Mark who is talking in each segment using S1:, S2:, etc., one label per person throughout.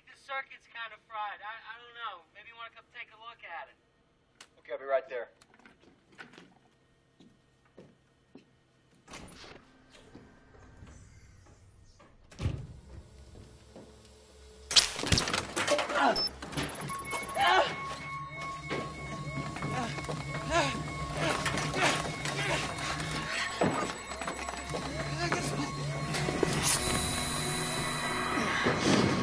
S1: think the circuit's kind of fried. I, I don't know. Maybe you want to come take a look at it.
S2: Okay, I'll be right there.
S3: The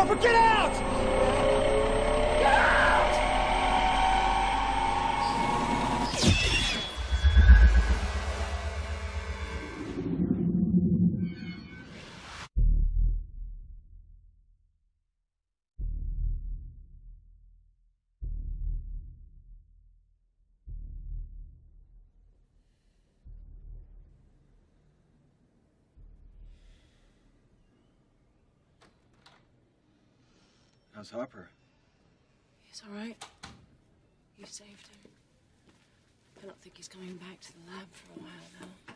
S2: Harper, get out! How's Harper?
S3: He's all right. You saved him. I don't think he's coming back to the lab for a while now.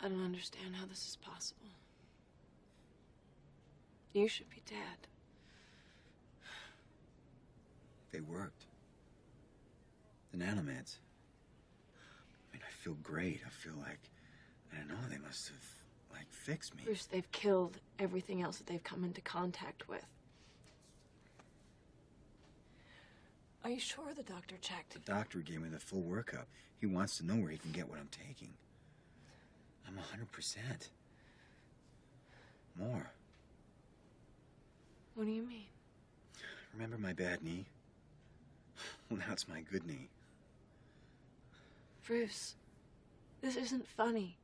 S3: I don't understand how this is possible. You should be dead.
S2: They worked. The nanomeds. I mean, I feel great. I feel like, I don't know, they must have, like, fixed me.
S3: Bruce, they've killed everything else that they've come into contact with. Are you sure the doctor checked?
S2: The doctor gave me the full workup. He wants to know where he can get what I'm taking. I'm 100%. More.
S3: What do you mean?
S2: Remember my bad knee? Well, now it's my good knee.
S3: Bruce, this isn't funny.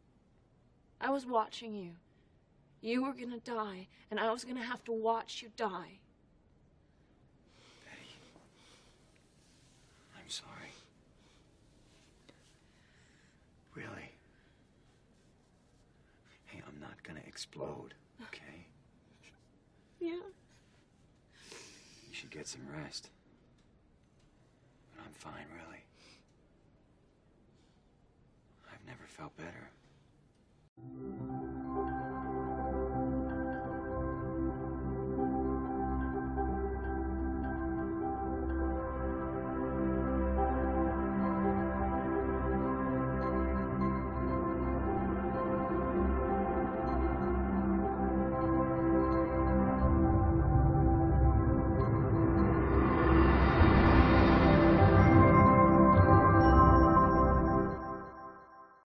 S3: I was watching you. You were gonna die, and I was gonna have to watch you die.
S2: Betty. I'm sorry. Really. Hey, I'm not gonna explode, okay?
S3: Yeah.
S2: You should get some rest. But I'm fine, really. I've never felt better. Thank you.